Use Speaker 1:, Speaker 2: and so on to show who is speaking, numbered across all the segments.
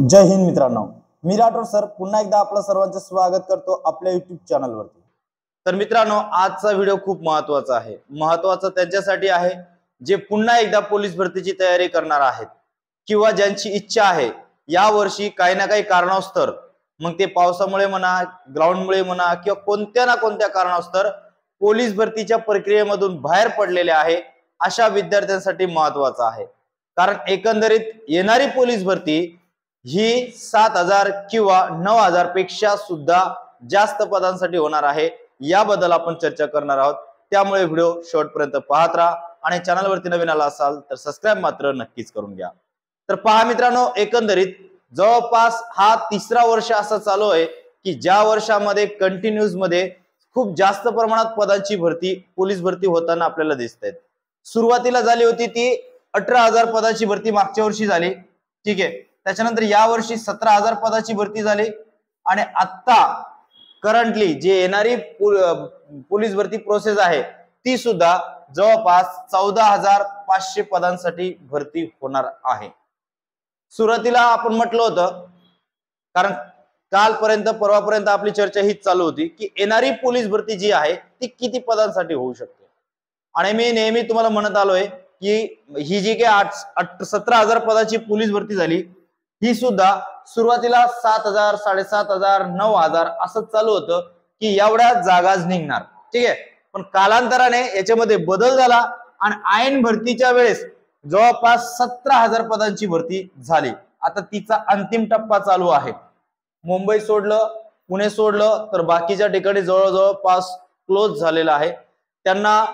Speaker 1: जय हिंद मित्रांनो. मी राठोड सर. पुन्हा एकदा आपलं सर्वांचं स्वागत करतो आपल्या युट्यूब चॅनलवरती
Speaker 2: तर मित्रांनो आजचा व्हिडिओ खूप महत्त्वाचा आहे. महत्त्वाचा त्यांच्यासाठी आहे जे पुन्हा एकदा पोलीस भरतीची तयारी करणार आहेत. किंवा ज्यांची इच्छा आहे या वर्षी काही ना काही कारणास्तर मग ते पावसामुळे म्हणा ग्राउंडमुळे म्हणा किंवा कोणत्या ना कोणत्या कारणास्तर पोलीस भरतीच्या प्रक्रियेमधून बाहेर पडलेले आहे अशा विद्यार्थ्यांसाठी महत्वाचं आहे. कारण एकंदरीत येणारी पोलीस भरती ही सात हजार किंवा नऊ हजारपेक्षा सुद्धा जास्त पदांसाठी होणार आहे. याबद्दल आपण चर्चा करणार आहोत. त्यामुळे व्हिडिओ शेवटपर्यंत पाहत राहा आणि चॅनलवरती नवीन आला असाल तर सबस्क्राईब मात्र नक्कीच करून घ्या. तर पहा मित्रांनो एकंदरीत जवळपास हा तिसरा वर्ष असा चालू आहे की ज्या वर्षामध्ये कंटिन्यूजमध्ये खूप जास्त प्रमाणात पदांची भरती पोलीस भरती होताना आपल्याला दिसत आहेत सुरुवातीला झाली होती ती अठरा हजार पदाची भरती मागच्या वर्षी झाली. ठीक आहे. त्याच्यानंतर या वर्षी सतरा हजार पदाची भरती झाली. आणि आता करंटली जी येणारी पोलीस भरती प्रोसेस आहे ती सुद्धा जवळपास चौदा हजार पाचशे पदांसाठी भरती होणार आहे. सुरुवातीला आपण म्हटलं होतं कारण कालपर्यंत परवापर्यंत आपली चर्चा हीच चालू होती की येणारी पोलीस भरती जी आहे ती किती पदांसाठी होऊ शकते? आणि मी नेहमी तुम्हाला म्हणत आलोय की ही जी काही आठ सतरा हजार पदाची पोलीस भरती झाली ही सुद्धा सुरुवातीला सात हजार साडेसात हजार नऊ हजार असं चालू होतं की एवढ्या जागाच निघणार. ठीक आहे? पण कालांतराने याच्यामध्ये बदल झाला आणि आयन भरतीच्या वेळेस जवळपास सतरा हजार पदांची भरती झाली. आता तिचा अंतिम टप्पा चालू आहे. मुंबई सोडलं पुणे सोडलं तर बाकीच्या ठिकाणी जवळजवळ पास क्लोज झालेला आहे. त्यांना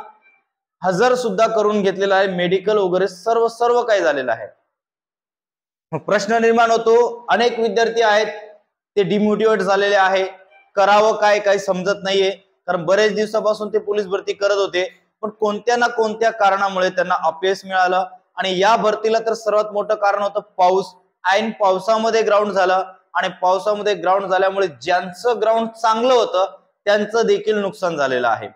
Speaker 2: हजर सुद्धा करून घेतलेला आहे. मेडिकल वगैरे सर्व सर्व काही झालेलं आहे. प्रश्न निर्माण होतो. अनेक विद्यार्थी आहेत ते डिमोटिवेट झालेले आहे. करावं काय काही समजत नाहीये. कारण बरेच दिवसापासून ते पोलीस भरती करत होते. पण कोणत्या ना कोणत्या कारणामुळे त्यांना अपयश मिळालं. आणि या भरतीला तर सर्वात मोठं कारण होतं पाऊस. ऐन पावसामध्ये ग्राउंड झालं. आणि पावसामध्ये ग्राउंड झाल्यामुळे ज्यांचं ग्राउंड चांगलं होतं त्यांचं देखील नुकसान झालेलं आहे.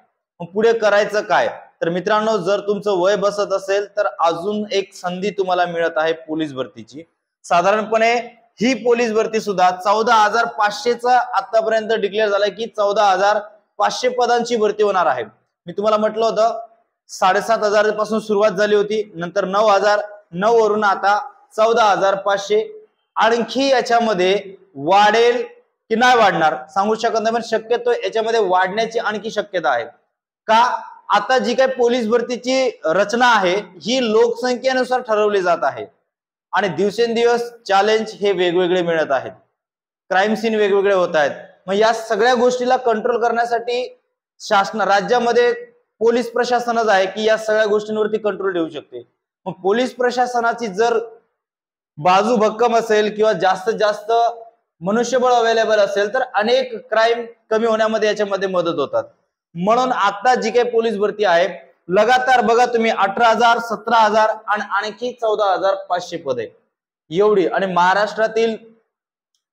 Speaker 2: पुढे करायचं काय? तर मित्रांनो जर तुमचं वय बसत असेल तर अजून एक संधी तुम्हाला मिळत आहे पोलीस भरतीची. साधारणपणे ही पोलीस भरती सुद्धा चौदा हजार पाचशेचा आतापर्यंत डिक्लेअर झालाय की चौदा हजार पाचशे पदांची भरती होणार आहे. मी तुम्हाला म्हटलं होतं साडेसात हजारपासून सुरुवात झाली होती नंतर नऊ हजार नऊ वरून आता चौदा हजार पाचशे. आणखी याच्यामध्ये वाढेल की नाही वाढणार सांगू शकत नाही पण शक्यतो याच्यामध्ये वाढण्याची आणखी शक्यता आहे. का? आता जी काही पोलीस भरतीची रचना आहे ही लोकसंख्येनुसार ठरवली जात आहे. आणि दिवसेंदिवस चॅलेंज हे वेगवेगळे मिळत आहेत. क्राईम सीन वेगवेगळे होत आहेत. मग या सगळ्या गोष्टीला कंट्रोल करण्यासाठी शासन राज्यामध्ये पोलीस प्रशासनच आहे की या सगळ्या गोष्टींवरती कंट्रोल ठेवू शकते. मग पोलीस प्रशासनाची जर बाजू भक्कम असेल किंवा जास्तीत जास्त मनुष्यबळ अवेलेबल असेल तर अनेक क्राईम कमी होण्यामध्ये याच्यामध्ये मदत होतात. म्हणून आता जी काही पोलीस भरती आहे लगातार बघा तुम्ही अठरा हजार सतरा हजार आणि आणखी चौदा हजार पाचशे पदे. एवढी. आणि महाराष्ट्रातील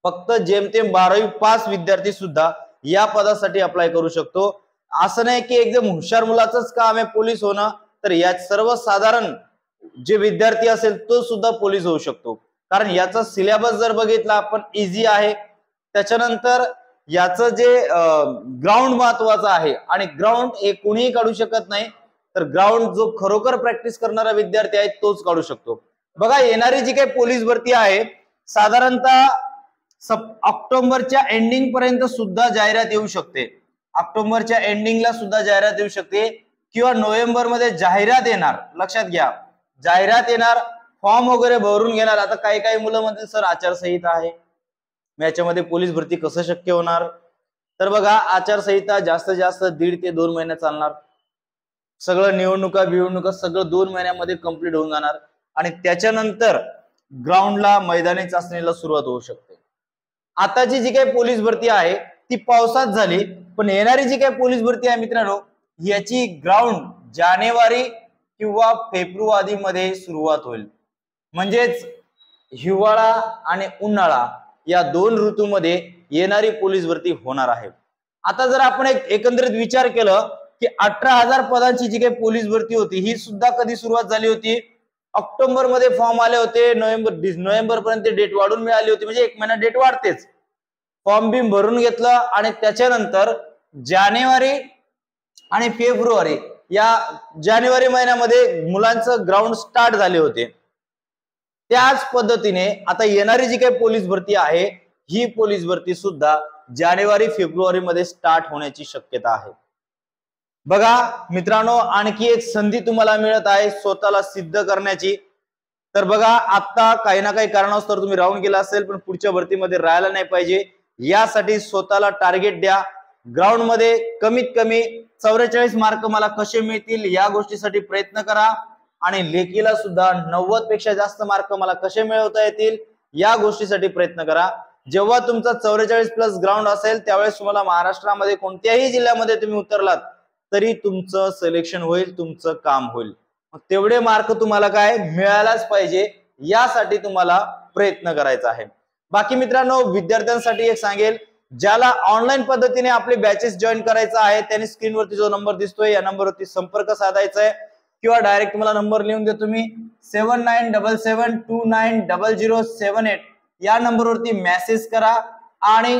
Speaker 2: फक्त जेमतेम बारावी पास विद्यार्थी सुद्धा या पदासाठी अप्लाय करू शकतो. असं नाही की एकदम हुशार मुलाचंच काम आहे पोलीस होणं तर यात सर्वसाधारण जे विद्यार्थी असेल तो सुद्धा पोलीस होऊ शकतो. कारण याचा सिलेबस जर बघितला आपण इझी आहे. त्याच्यानंतर याचं जे ग्राउंड महत्वाचं आहे आणि ग्राउंड हे कोणीही काढू शकत नाही. तर ग्राउंड जो खरोखर प्रॅक्टिस करणारा विद्यार्थी आहे तोच काढू शकतो. बघा येणारी जी काही पोलीस भरती आहे साधारणतः ऑक्टोबरच्या एंडिंग पर्यंत सुद्धा जाहिरात येऊ शकते. ऑक्टोबरच्या एंडिंगला सुद्धा जाहिरात येऊ शकते किंवा नोव्हेंबरमध्ये जाहिरात येणार. लक्षात घ्या. जाहिरात येणार फॉर्म वगैरे भरून घेणार. आता काही काही मुलं म्हणतील सर आचारसंहिता आहे. याच्यामध्ये पोलीस भरती कसं शक्य होणार? तर बघा आचारसंहिता जास्तीत जास्त दीड ते दोन महिने चालणार. सगळं निवडणुका बिवडणुका सगळं दोन महिन्यामध्ये कंप्लीट होऊन जाणार. आणि त्याच्यानंतर ग्राउंडला मैदानी चाचणीला सुरुवात होऊ शकते. आताची जी काही पोलीस भरती आहे ती पावसात झाली पण येणारी जी काही पोलीस भरती आहे मित्रांनो याची ग्राउंड जानेवारी किंवा फेब्रुवारी मध्ये सुरुवात होईल. म्हणजेच हिवाळा आणि उन्हाळा या दोन ऋतूमध्ये येणारी पोलीस भरती होणार आहे. आता जर आपण एक एकंदरीत विचार केलं की अठरा हजार पदांची जी काही पोलीस भरती होती ही सुद्धा कधी सुरुवात झाली होती? ऑक्टोबरमध्ये फॉर्म आले होते नोव्हेंबर नोव्हेंबर पर्यंत डेट वाढून मिळाली होती म्हणजे एक महिना डेट वाढतेच. फॉर्म बिम भरून घेतलं आणि त्याच्यानंतर जानेवारी आणि फेब्रुवारी या जानेवारी महिन्यामध्ये मुलांचं ग्राउंड स्टार्ट झाले होते. त्याच पद्धतीने आता येणारी जी काही पोलीस भरती आहे ही पोलीस भरती सुद्धा जानेवारी फेब्रुवारी मध्ये स्टार्ट होण्याची शक्यता आहे. बघा मित्रांनो आणखी एक संधी तुम्हाला मिळत आहे स्वतःला सिद्ध करण्याची. तर बघा आता काही ना काही कारणास्तव तुम्ही राहून गेला असेल पण पुढच्या भरतीमध्ये राहायला नाही पाहिजे. यासाठी स्वतःला टार्गेट द्या. ग्राउंडमध्ये कमीत कमी चौवेचाळीस मार्क मला कसे मिळतील या गोष्टीसाठी प्रयत्न करा. आणि लेखीला सुद्धा नव्वदपेक्षा जास्त मार्क मला कसे मिळवता येतील या गोष्टीसाठी प्रयत्न करा. जेव्हा तुमचा चौवेचाळीस प्लस ग्राउंड असेल त्यावेळेस तुम्हाला महाराष्ट्रामध्ये कोणत्याही जिल्ह्यामध्ये तुम्ही उतरलात तरी तुमचं सिलेक्शन होईल तुमचं काम होईल. मग तेवढे मार्क तुम्हाला काय? मिळायलाच पाहिजे. यासाठी तुम्हाला प्रयत्न करायचा आहे. बाकी मित्रांनो विद्यार्थ्यांसाठी एक सांगेल ज्याला ऑनलाईन पद्धतीने आपले बॅचेस जॉईन करायचा आहे त्यांनी स्क्रीनवरती जो नंबर दिसतोय या नंबरवरती संपर्क साधायचा आहे किंवा डायरेक्ट मला नंबर लिहून द्या तुम्ही seven nine double seven two nine double zero seven eight या नंबरवरती मेसेज करा. आणि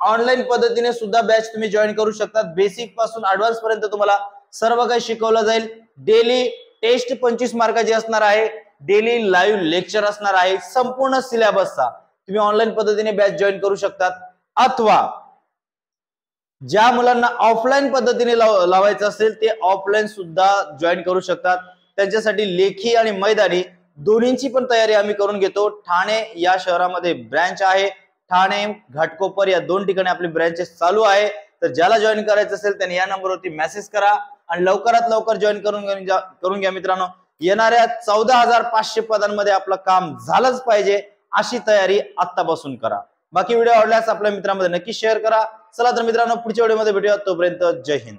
Speaker 2: ऑनलाईन पद्धतीने सुद्धा बॅच तुम्ही जॉईन करू शकता बेसिकपासून ऍडव्हान्स पर्यंत तुम्हाला सर्व काही शिकवलं जाईल. डेली टेस्ट पंचवीस मार्काची असणार आहे. डेली लाईव्ह लेक्चर असणार आहे. संपूर्ण सिलेबसचा तुम्ही ऑनलाईन पद्धतीने बॅच जॉईन करू शकतात. अथवा ज्या मुलांना ऑफलाईन पद्धतीने लाव- लावायचं असेल ते ऑफलाईन सुद्धा जॉईन करू शकतात. त्यांच्यासाठी लेखी आणि मैदानी दोन्हींची पण तयारी आम्ही करून घेतो. ठाणे या शहरामध्ये ब्रँच आहे. ठाणे घाटकोपर या दोन ठिकाणी आपली ब्रँचेस चालू आहे. तर ज्याला जॉईन करायचं असेल त्यांनी या नंबरवरती मेसेज करा आणि लवकरात लवकर जॉईन करून करून घ्या मित्रांनो. येणाऱ्या चौदा हजार पाचशे पदांमध्ये आपलं काम झालंच पाहिजे अशी तयारी आत्तापासून करा. बाकी व्हिडिओ आवडल्यास आपल्या मित्रांमध्ये नक्की शेअर करा. चला तर मित्रांनो पुढच्या व्हिडिओमध्ये भेटूया. तोपर्यंत जय हिंद.